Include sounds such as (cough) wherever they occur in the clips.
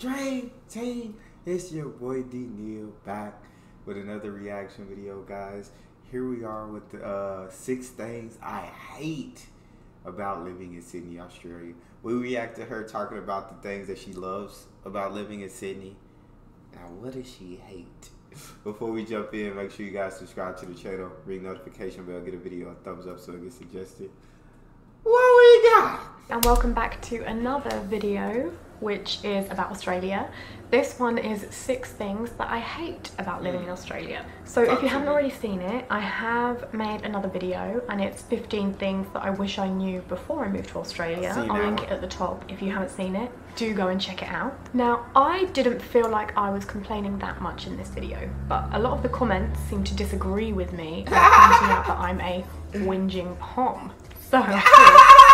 Dream Team, it's your boy D Neal back with another reaction video, guys. Here we are with the uh, six things I hate about living in Sydney, Australia. We react to her talking about the things that she loves about living in Sydney. Now, what does she hate? (laughs) Before we jump in, make sure you guys subscribe to the channel, ring notification bell, get a video a thumbs up so it gets suggested. And welcome back to another video which is about Australia. This one is six things that I hate about living in Australia. So if you haven't already seen it, I have made another video and it's 15 things that I wish I knew before I moved to Australia. I'll link it at the top if you haven't seen it. Do go and check it out. Now, I didn't feel like I was complaining that much in this video, but a lot of the comments seem to disagree with me pointing out that I'm a (laughs) whinging pom. So (laughs) (laughs)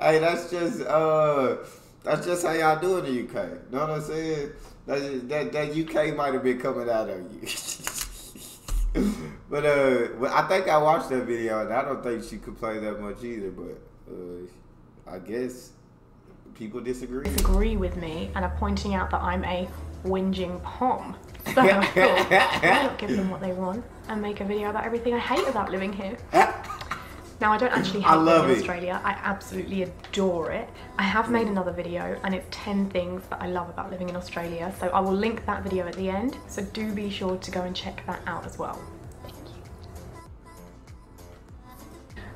hey, that's just uh, that's just how y'all do in the UK. Know what I'm saying? That that, that UK might have been coming out of you. (laughs) but uh, I think I watched that video, and I don't think she complained that much either. But uh, I guess people disagree. Disagree with me and are pointing out that I'm a whinging pom. So (laughs) I not give them what they want and make a video about everything I hate about living here? (laughs) Now I don't actually (clears throat) hate living in Australia. I absolutely adore it. I have made another video and it's 10 things that I love about living in Australia. So I will link that video at the end. So do be sure to go and check that out as well.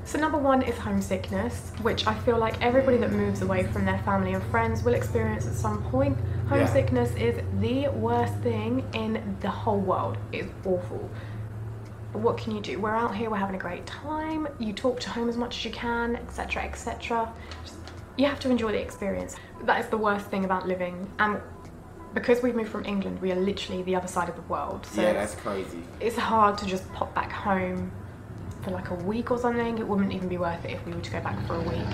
So number one is homesickness, which I feel like everybody that moves away from their family and friends will experience at some point. Homesickness yeah. is the worst thing in the whole world. It's awful what can you do? We're out here, we're having a great time. You talk to home as much as you can, etc, etc. You have to enjoy the experience. That is the worst thing about living. And because we've moved from England, we are literally the other side of the world. So yeah, that's crazy. It's hard to just pop back home for like a week or something. It wouldn't even be worth it if we were to go back for a week.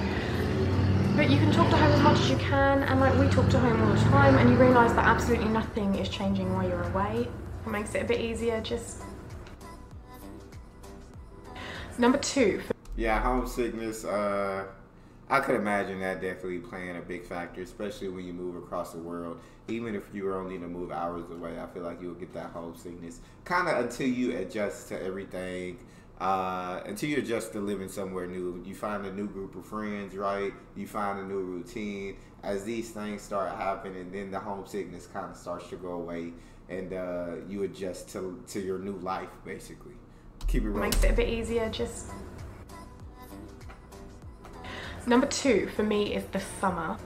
But you can talk to home as much as you can, and like we talk to home all the time, and you realise that absolutely nothing is changing while you're away. It makes it a bit easier just Number two. Yeah, homesickness. Uh, I could imagine that definitely playing a big factor, especially when you move across the world. Even if you were only to move hours away, I feel like you'll get that homesickness. Kind of until you adjust to everything. Uh, until you adjust to living somewhere new, you find a new group of friends, right? You find a new routine. As these things start happening, then the homesickness kind of starts to go away, and uh, you adjust to to your new life, basically keep it rolling. Makes it a bit easier, just... Number two for me is the summer.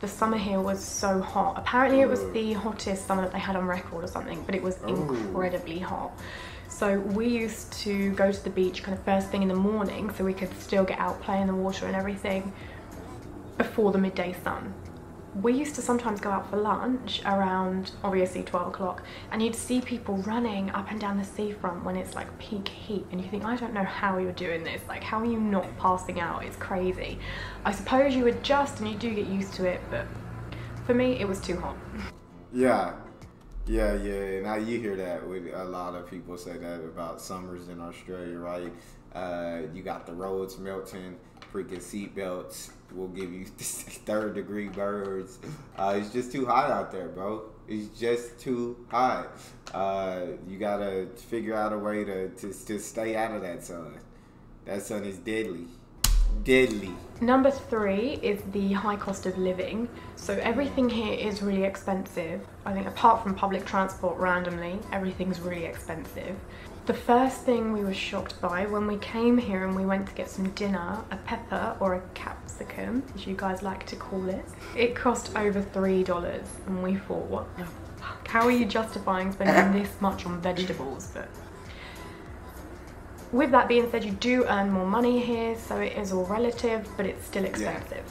The summer here was so hot. Apparently it was the hottest summer that they had on record or something, but it was incredibly hot. So we used to go to the beach kind of first thing in the morning so we could still get out, play in the water and everything before the midday sun we used to sometimes go out for lunch around obviously 12 o'clock and you'd see people running up and down the seafront when it's like peak heat and you think I don't know how you're doing this. Like how are you not passing out? It's crazy. I suppose you adjust and you do get used to it but for me it was too hot. Yeah. Yeah yeah now you hear that with a lot of people say that about summers in Australia right? Uh, you got the roads melting freaking seatbelts will give you (laughs) third degree burns. Uh, it's just too hot out there, bro. It's just too hot. Uh, you gotta figure out a way to, to, to stay out of that sun. That sun is deadly. Deadly. Number three is the high cost of living. So everything here is really expensive. I think apart from public transport randomly, everything's really expensive. The first thing we were shocked by when we came here and we went to get some dinner, a pepper or a capsicum, as you guys like to call it, it cost over $3 and we thought, what the fuck? How are you justifying spending this much on vegetables? But with that being said, you do earn more money here, so it is all relative, but it's still expensive.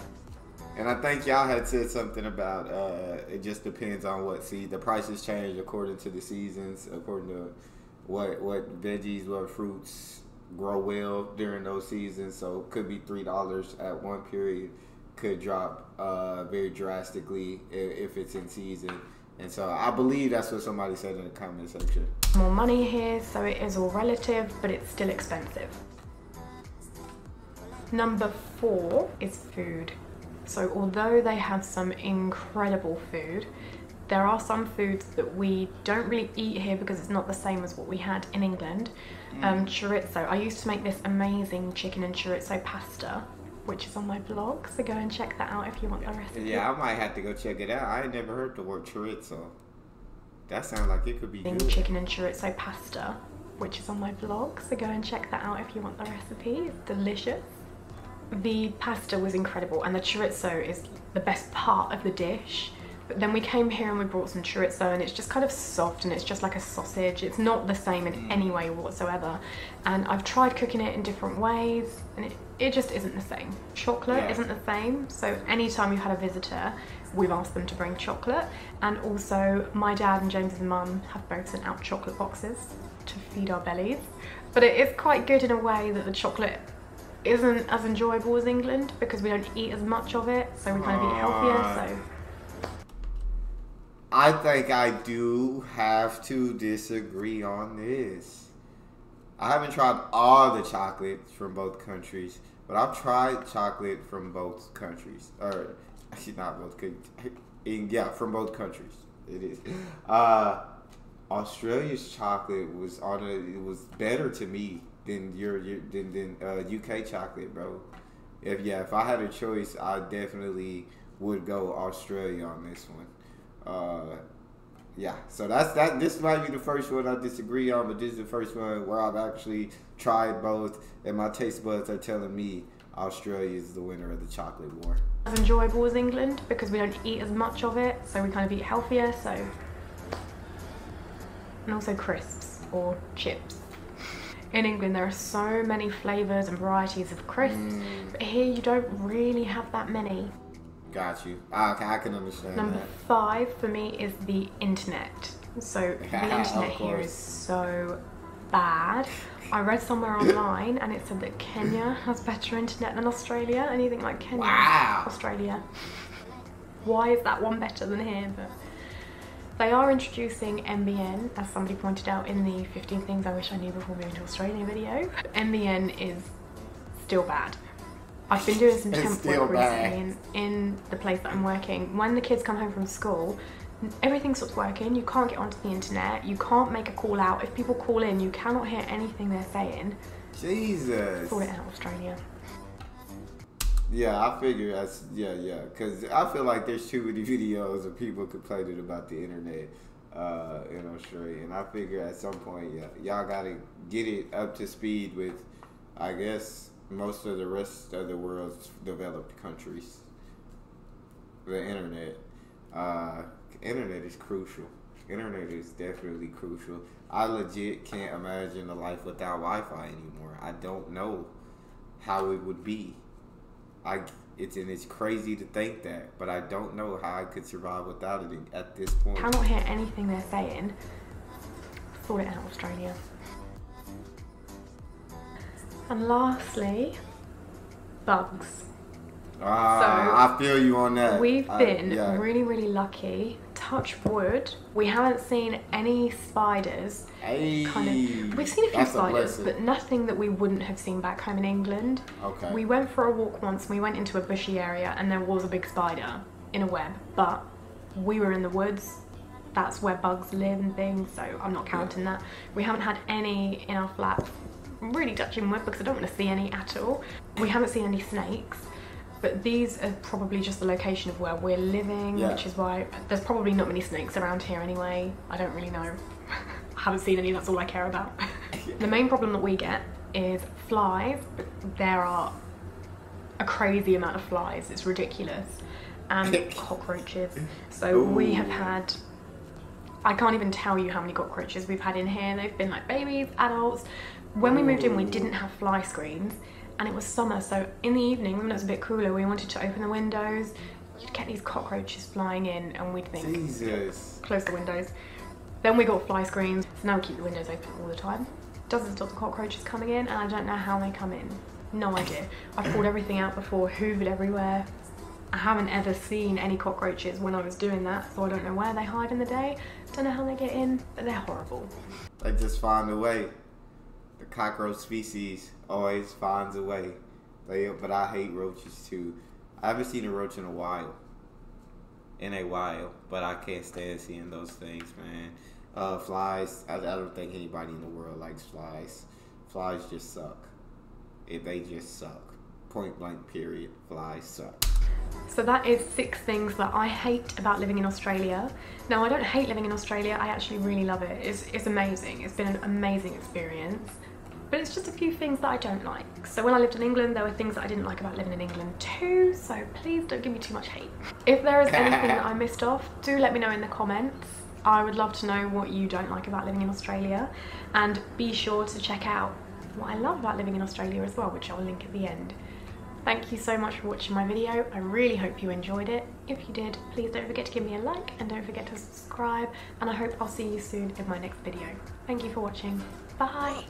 Yeah. And I think y'all had said something about uh, it just depends on what seed. The prices change according to the seasons, according to what what veggies, what fruits grow well during those seasons. So it could be three dollars at one period, could drop uh, very drastically if, if it's in season. And so I believe that's what somebody said in the comment section. More money here, so it is all relative, but it's still expensive. Number four is food. So, although they have some incredible food, there are some foods that we don't really eat here because it's not the same as what we had in England. Um, chorizo. I used to make this amazing chicken and chorizo pasta, which is on my blog, so go and check that out if you want the recipe. Yeah, I might have to go check it out. I never heard the word chorizo. That sounds like it could be good. chicken and chorizo pasta, which is on my blog, so go and check that out if you want the recipe. It's delicious. The pasta was incredible, and the chorizo is the best part of the dish. But then we came here and we brought some chorizo, and it's just kind of soft and it's just like a sausage. It's not the same in mm. any way whatsoever. And I've tried cooking it in different ways, and it, it just isn't the same. Chocolate Yeah. isn't the same. So anytime you've had a visitor, we've asked them to bring chocolate. And also, my dad and James's mum have both sent out chocolate boxes to feed our bellies. But it is quite good in a way that the chocolate isn't as enjoyable as England because we don't eat as much of it, so we kind of eat healthier. So I think I do have to disagree on this. I haven't tried all the chocolates from both countries, but I've tried chocolate from both countries. Or actually not both countries. Yeah, from both countries. It is. Uh Australia's chocolate was on a, it was better to me than your, your than, than uh, UK chocolate, bro. If yeah, if I had a choice, I definitely would go Australia on this one. Uh, yeah, so that's that. This might be the first one I disagree on, but this is the first one where I've actually tried both, and my taste buds are telling me Australia is the winner of the chocolate war. as enjoyable as England because we don't eat as much of it, so we kind of eat healthier. So and also crisps or chips. In England, there are so many flavours and varieties of crisps, but here you don't really have that many. Got you. I, can- I can understand Number that. five for me is the internet. So (laughs) the internet here is so bad. I read somewhere online and it said that Kenya has better internet than Australia. Anything like Kenya, Wow. Australia. Why is that one better than here? But they are introducing NBN, as somebody pointed out in the 15 things I wish I knew before moving to Australia video. NBN is still bad. I've been doing some temp work recently in, in the place that I'm working. When the kids come home from school, everything stops working. You can't get onto the internet. You can't make a call out. If people call in, you cannot hear anything they're saying. Jesus. Sort it out, Australia. Yeah, I figure that's yeah, yeah. Because I feel like there's too many (laughs) videos of people complaining about the internet uh, in Australia, and I figure at some point, yeah, y'all gotta get it up to speed with, I guess, most of the rest of the world's developed countries. The internet, uh, internet is crucial. Internet is definitely crucial. I legit can't imagine a life without Wi-Fi anymore. I don't know how it would be. I it's and it's crazy to think that, but I don't know how I could survive without it at this point. I cannot hear anything they're saying. Sort it out, Australia. And lastly, bugs. Ah, I feel you on that. We've I- been yeah. really, really lucky. Touch wood. We haven't seen any spiders. Hey, Kind of. We've seen a few spiders, blessing. but nothing that we wouldn't have seen back home in England. Okay. We went for a walk once. and We went into a bushy area, and there was a big spider in a web. But we were in the woods. That's where bugs live and things. So I'm not counting that. We haven't had any in our flat. I'm really touching wood because I don't want to see any at all. We haven't seen any snakes. But these are probably just the location of where we're living, Yeah. which is why there's probably not many snakes around here anyway. I don't really know. (laughs) I haven't seen any, that's all I care about. (laughs) the main problem that we get is flies. There are a crazy amount of flies, it's ridiculous. And (laughs) cockroaches. So we have had I can't even tell you how many cockroaches we've had in here. They've been like babies, adults. When we moved in, we didn't have fly screens, and it was summer. So in the evening, when it was a bit cooler, we wanted to open the windows. You'd get these cockroaches flying in, and we'd think, Jesus. close the windows. Then we got fly screens, so now we keep the windows open all the time. Doesn't stop the cockroaches coming in, and I don't know how they come in. No idea. I've pulled everything out before, hoovered everywhere. I haven't ever seen any cockroaches when I was doing that, so I don't know where they hide in the day. Don't know how they get in, but they're horrible. They just find a way. The cockroach species always finds a way They, but I hate roaches too. I haven't seen a roach in a while. In a while, but I can't stand seeing those things, man. Uh, flies. I, I don't think anybody in the world likes flies. Flies just suck. If they just suck. Point blank. Period. Flies suck. So that is six things that I hate about living in Australia. Now I don't hate living in Australia, I actually really love it. It's, it's amazing, it's been an amazing experience. But it's just a few things that I don't like. So when I lived in England, there were things that I didn't like about living in England too, so please don't give me too much hate. If there is anything that I missed off, do let me know in the comments. I would love to know what you don't like about living in Australia. And be sure to check out what I love about living in Australia as well, which I'll link at the end. Thank you so much for watching my video. I really hope you enjoyed it. If you did, please don't forget to give me a like and don't forget to subscribe. And I hope I'll see you soon in my next video. Thank you for watching. Bye.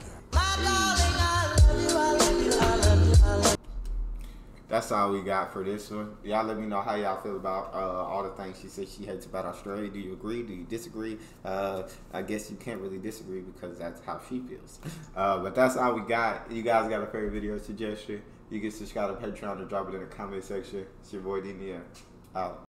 That's all we got for this one. Y'all let me know how y'all feel about uh, all the things she said she hates about Australia. Do you agree? Do you disagree? Uh, I guess you can't really disagree because that's how she feels. Uh, but that's all we got. You guys got a favorite video suggestion? You can subscribe to Patreon or drop it in the comment section. It's your boy D Out.